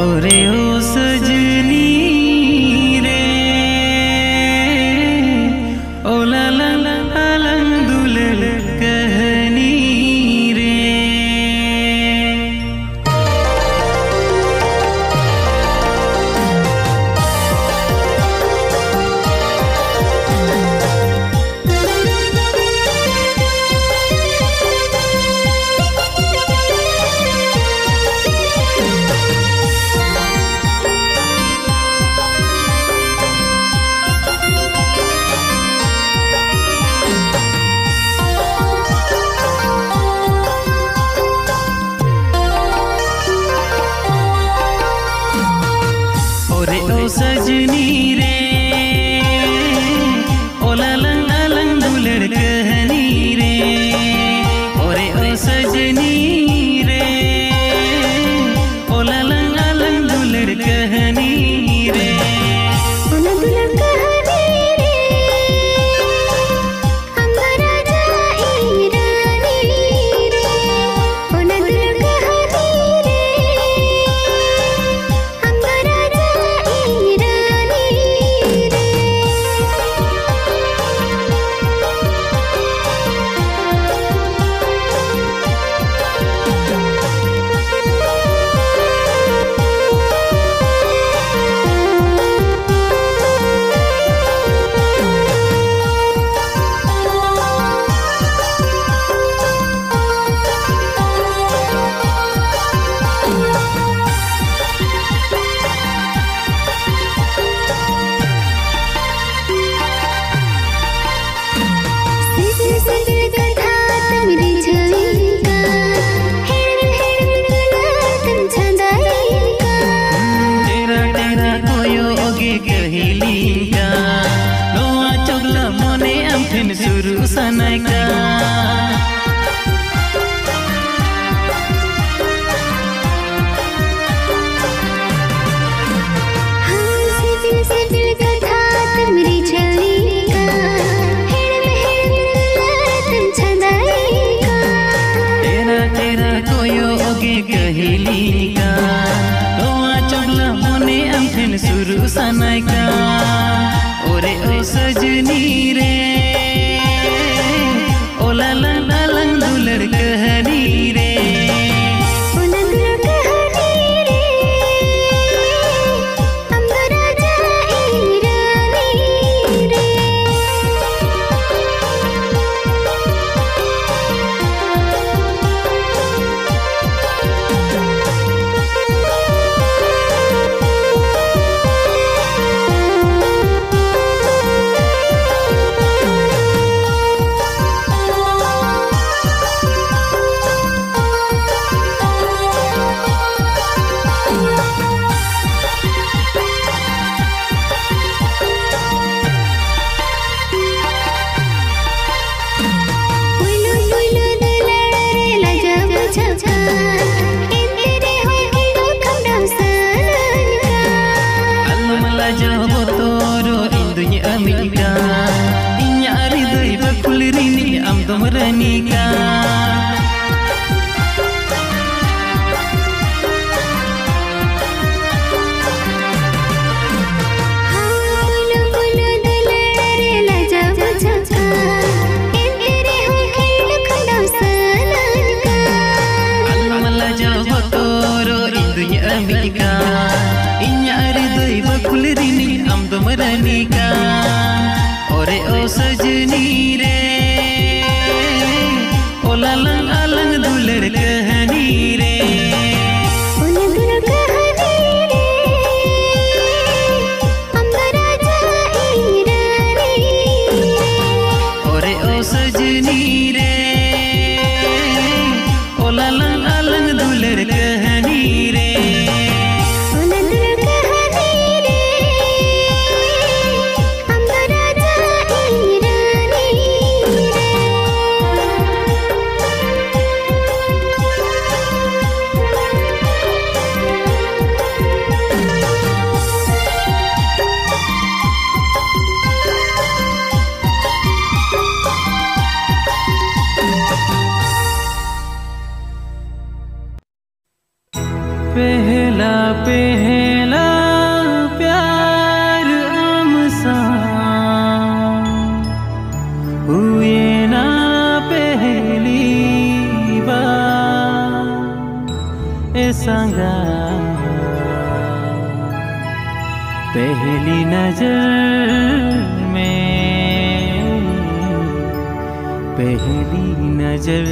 ओरे ओ सजनी ओ सजनी रे। पहला पहला प्यार हुए ना पहली बार। संगा। पहली नज़र में पहली नज़र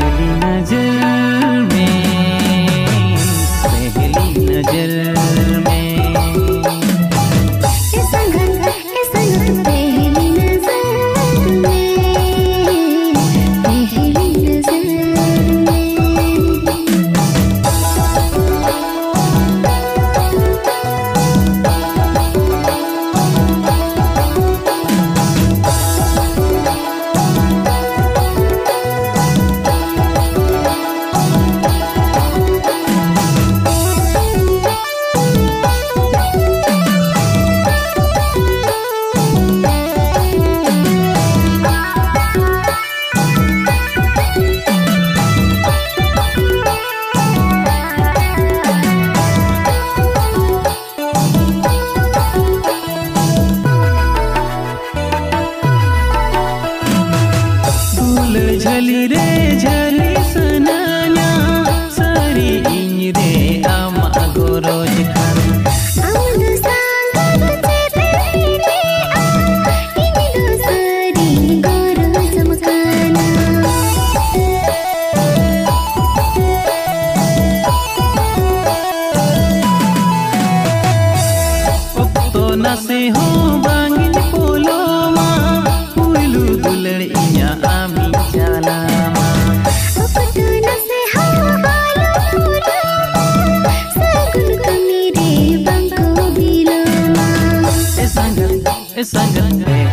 मेरी नजर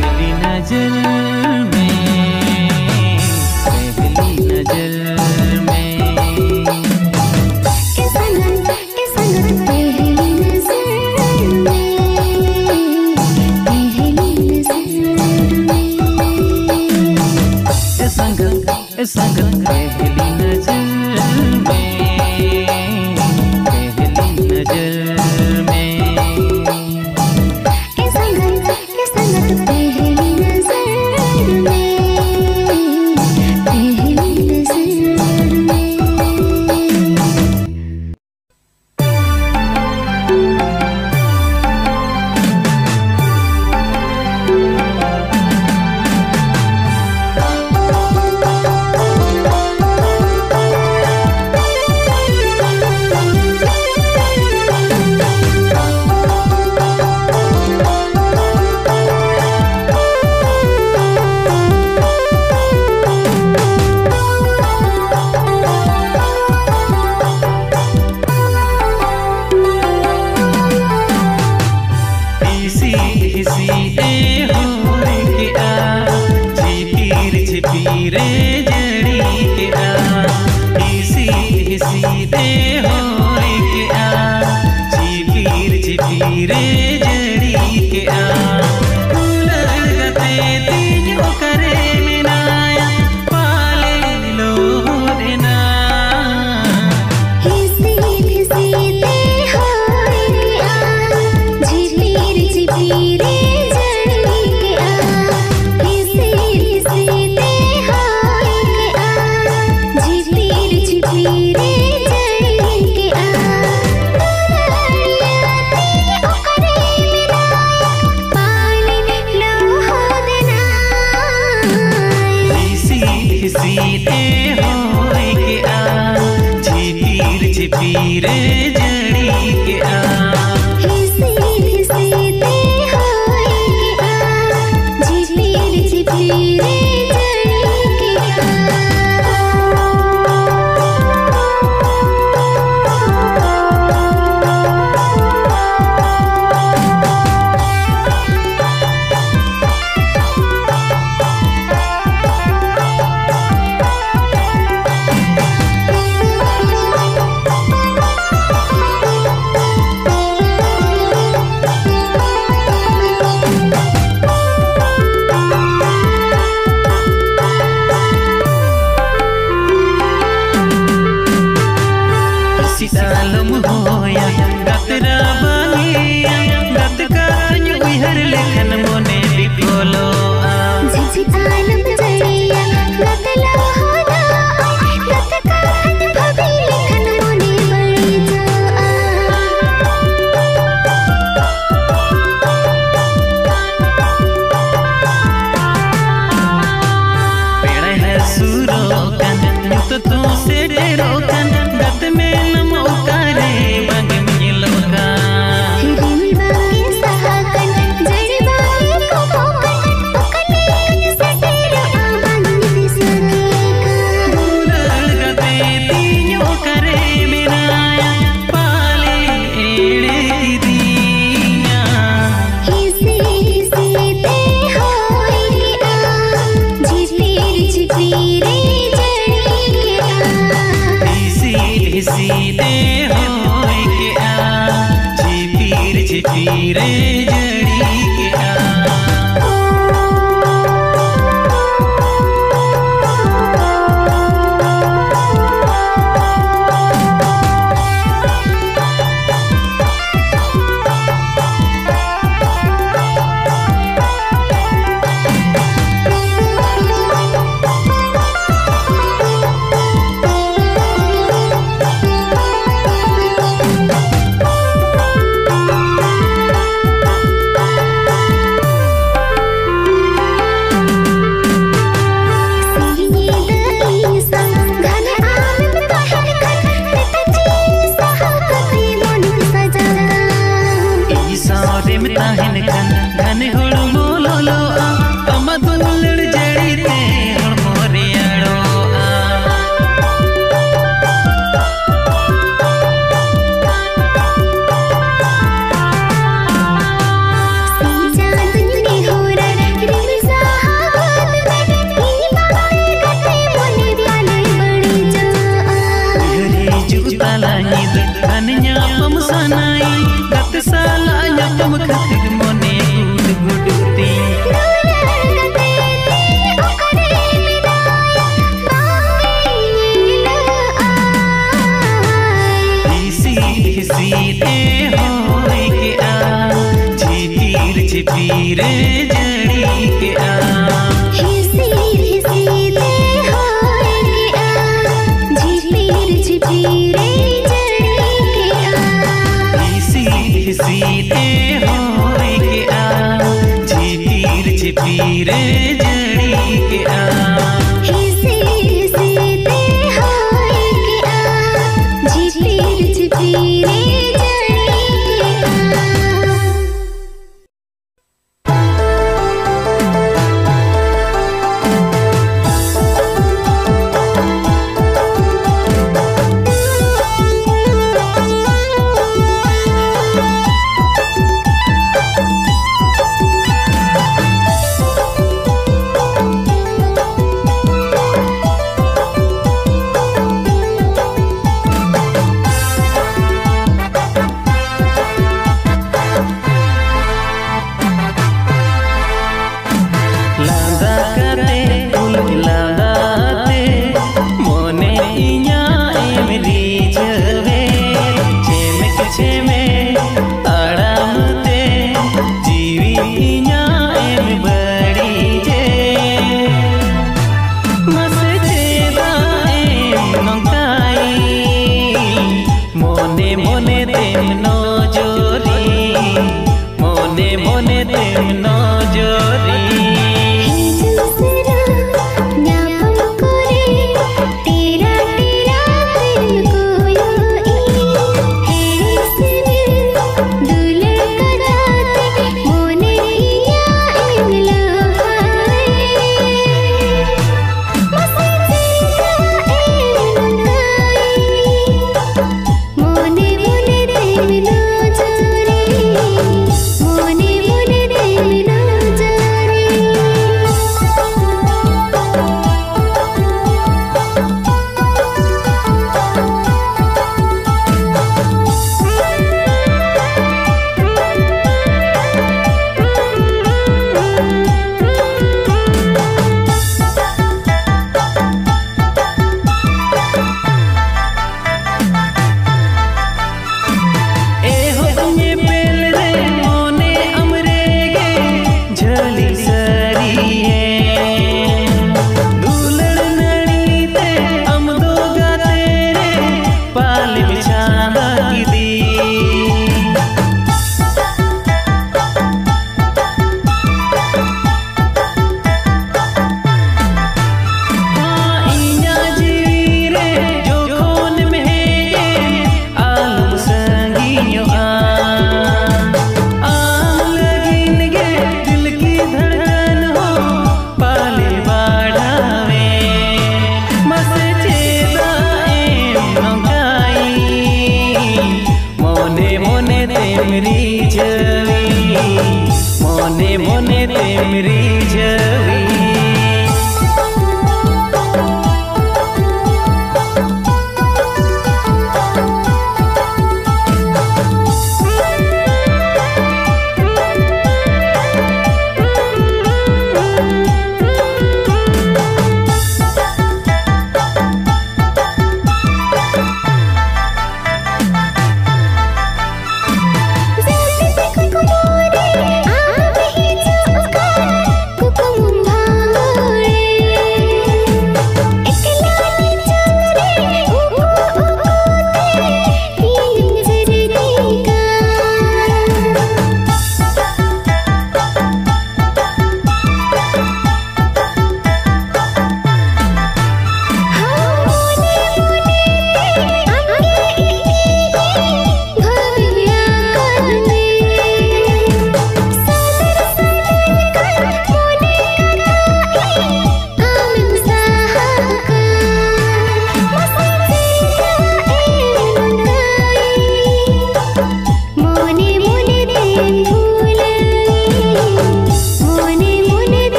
दिल नजर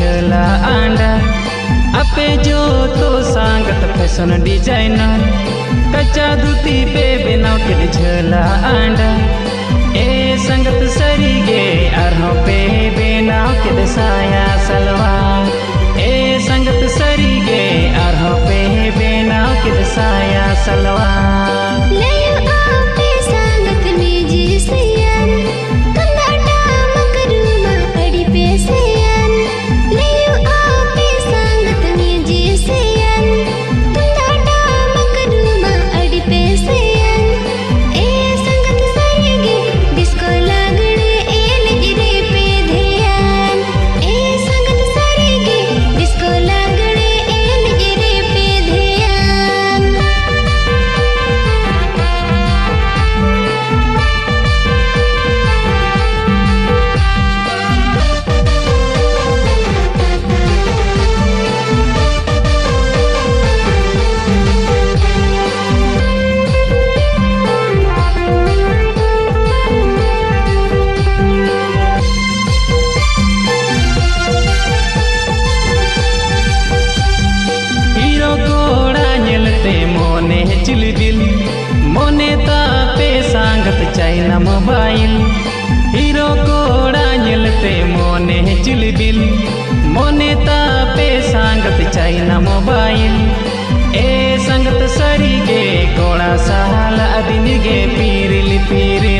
छला आंडा। अपे जो तो सांगत फ़ैशन डिज़ाइनर। कच्चा धूती पे बनाउटेड छला आंडा। ए संगत सरी गे अरहों पे बनाउटेड साया सलवार। ए संगत सरी गे अरहों पे बनाउटेड साया सलवार। বিজলি বিল মনে তাপে সাঙ্গত চাই না মোবাইল এ সাঙ্গত সরিগে কোড়া সাহালা দিনগে পিরিলি পিরিলি